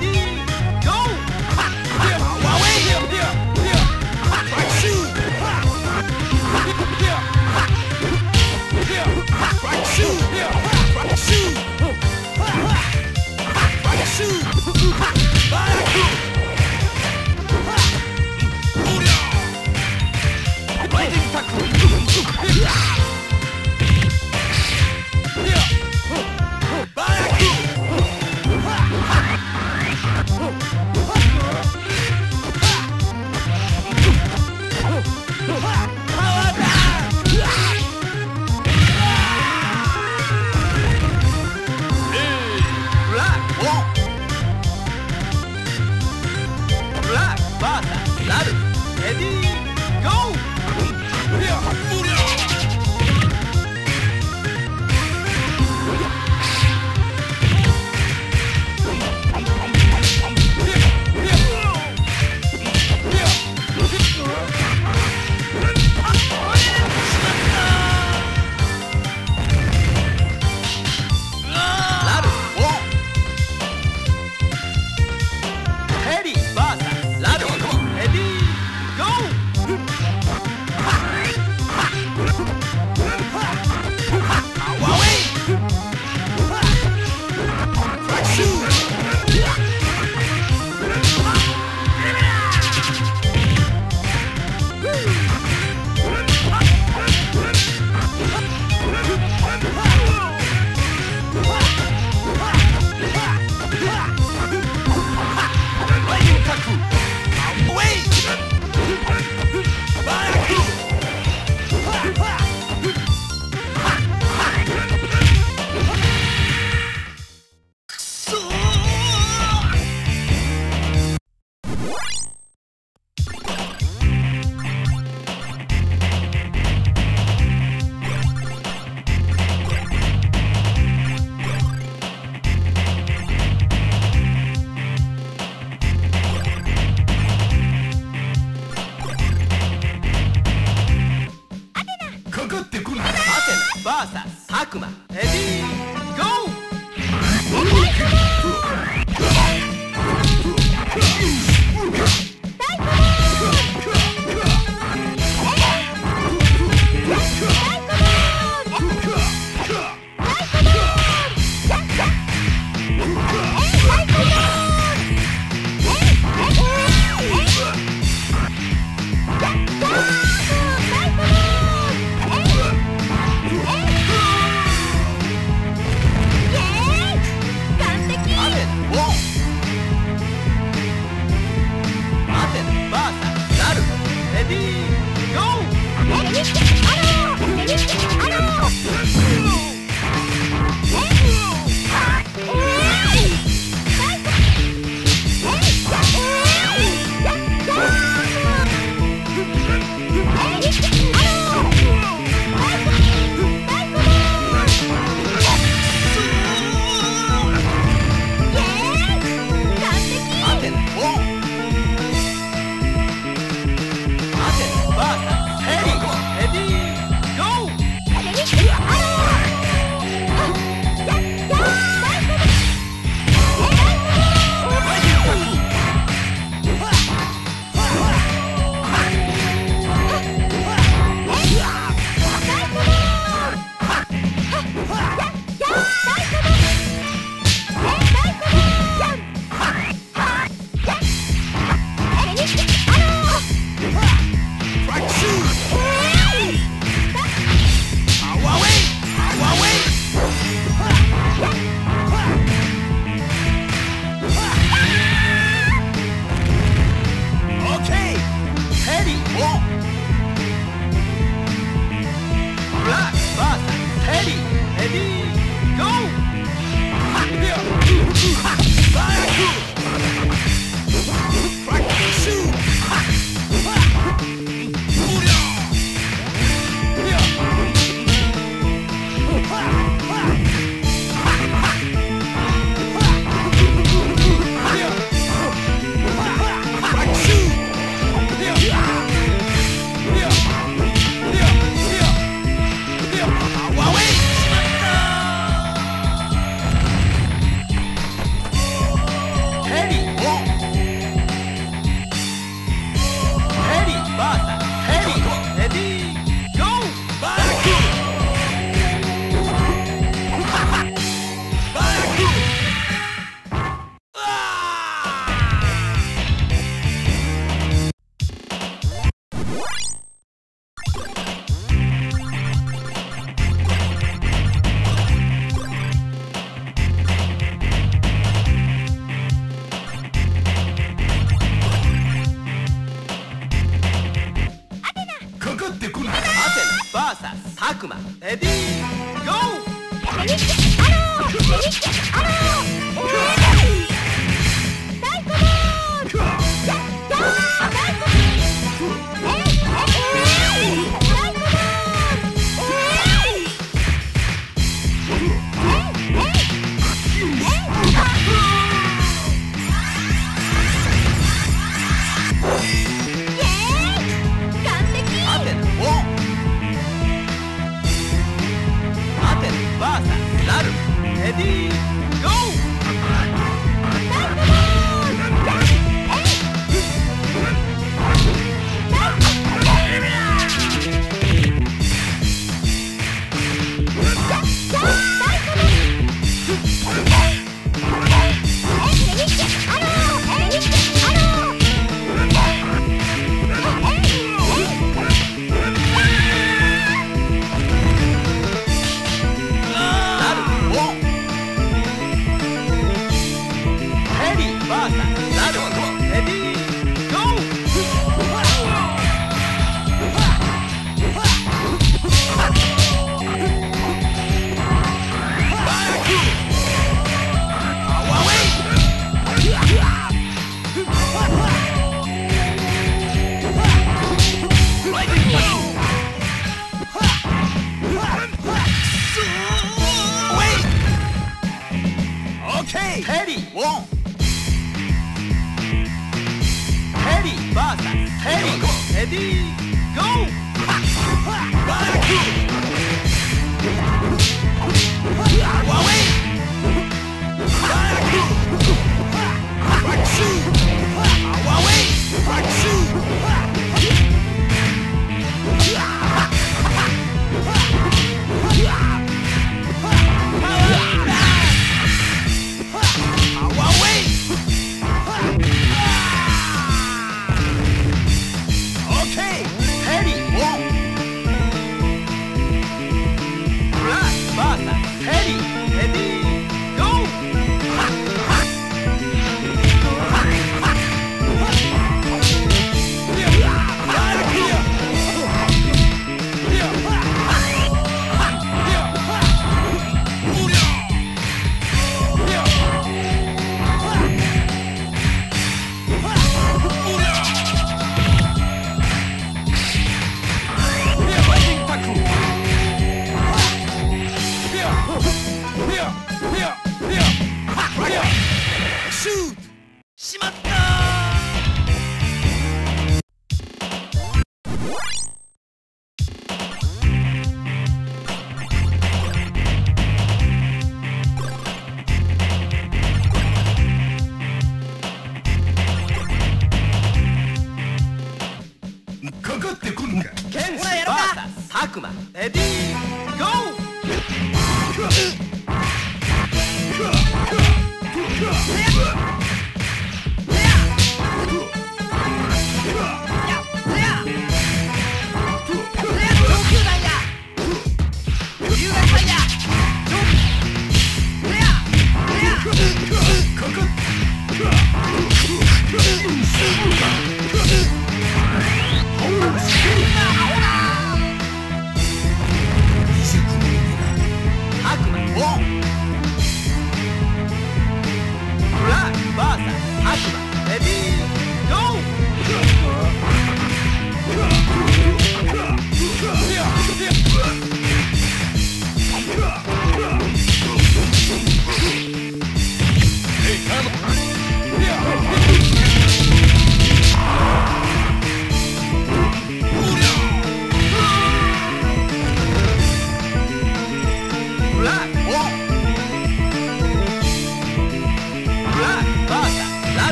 Ready,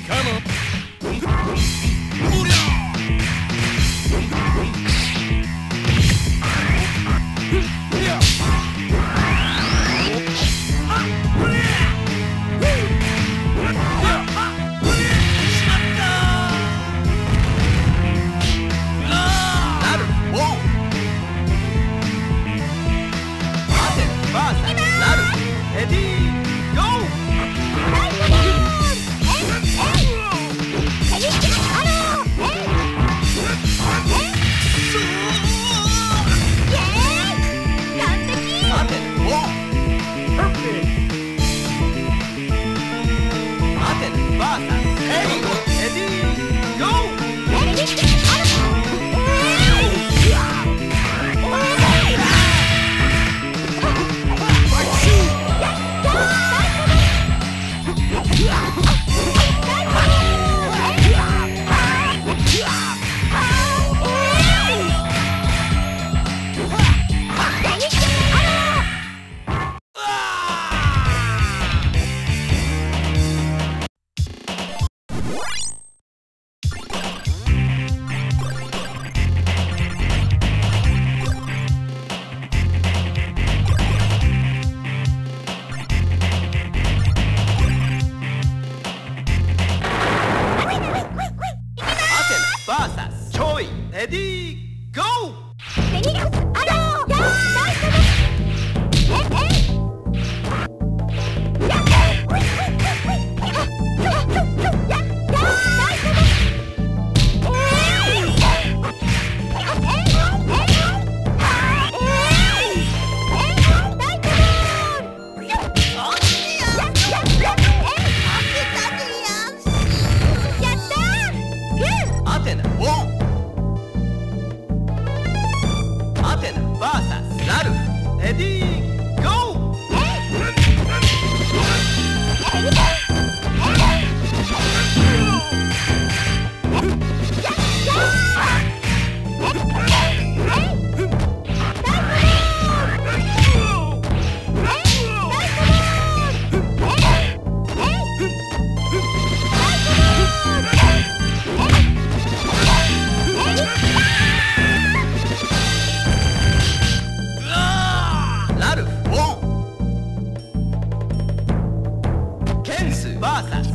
Come up. Rosa.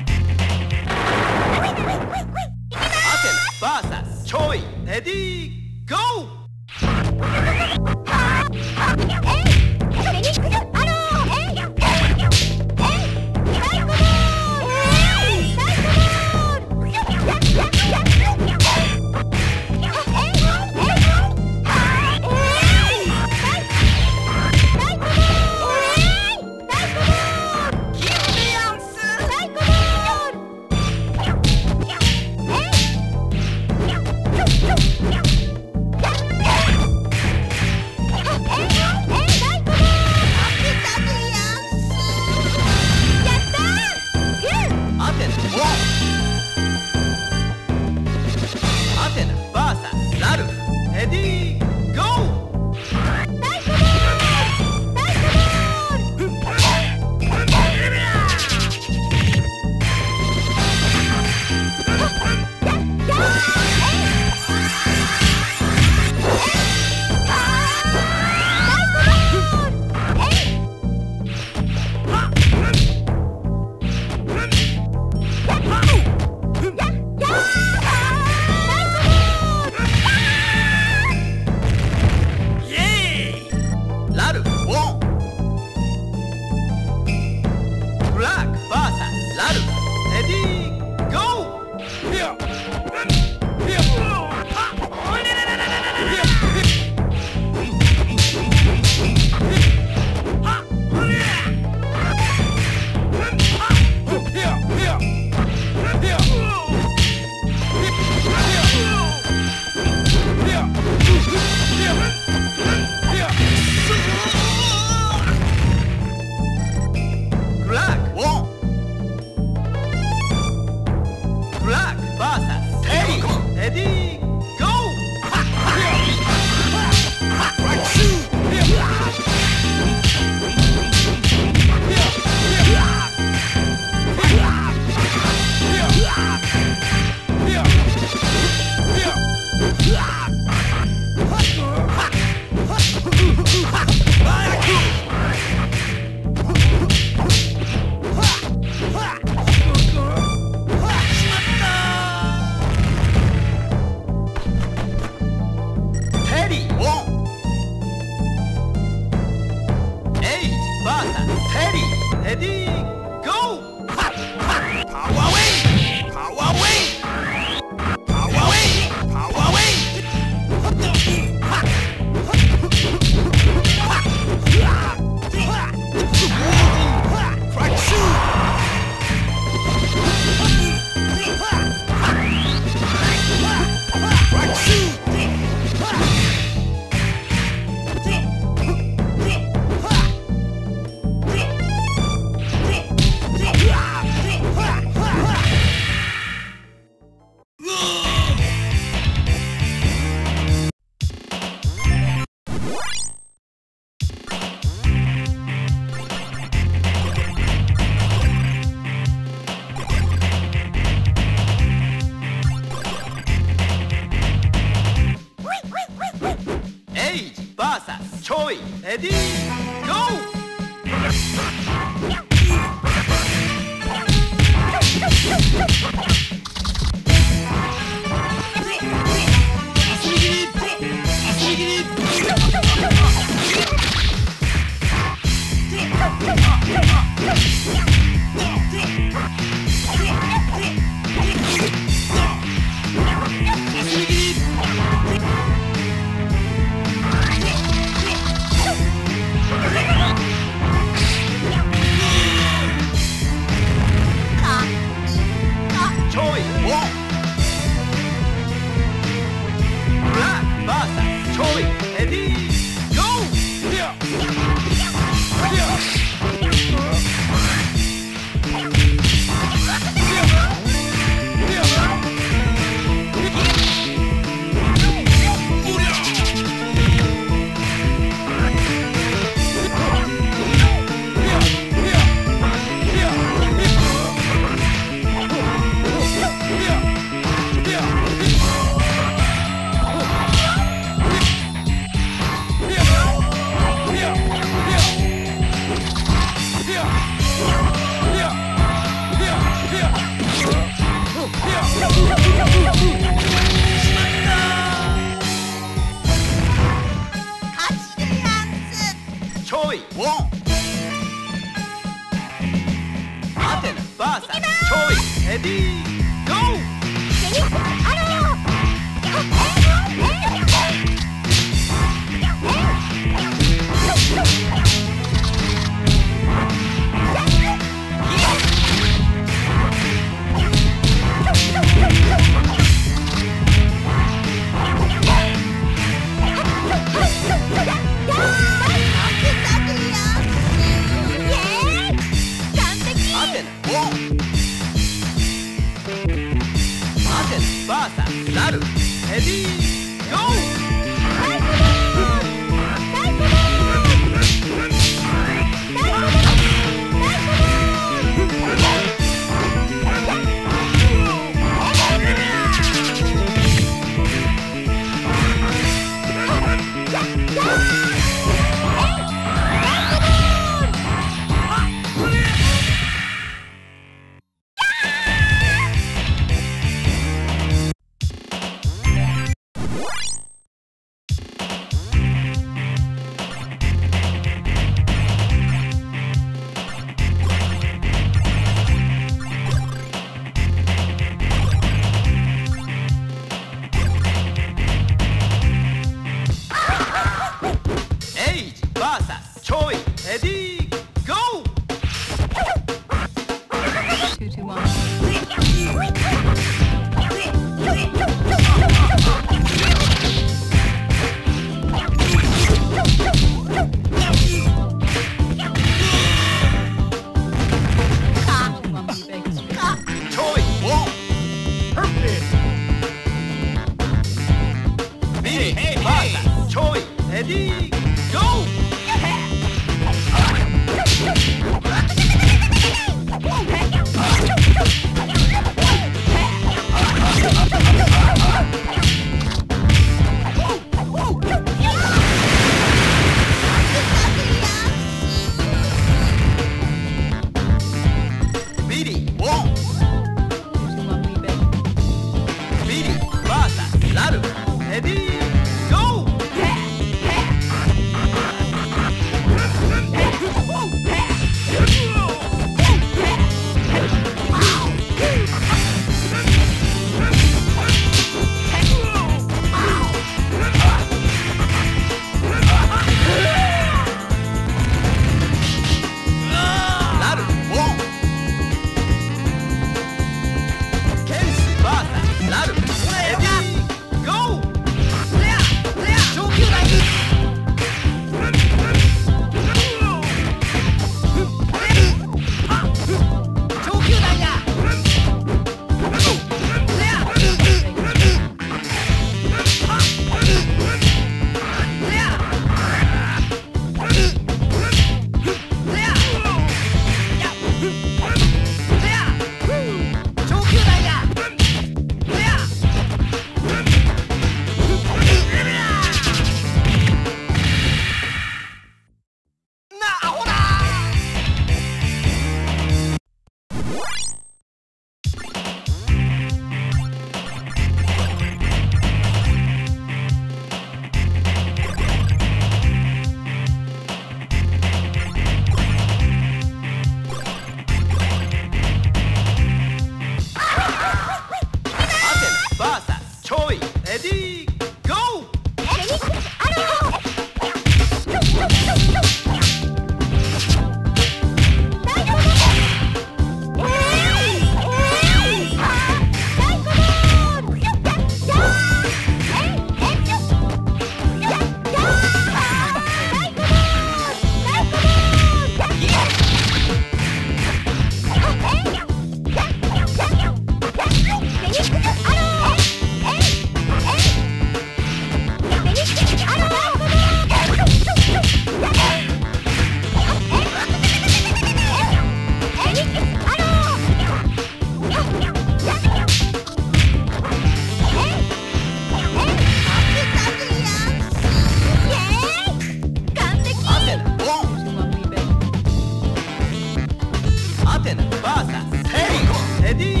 Eddie.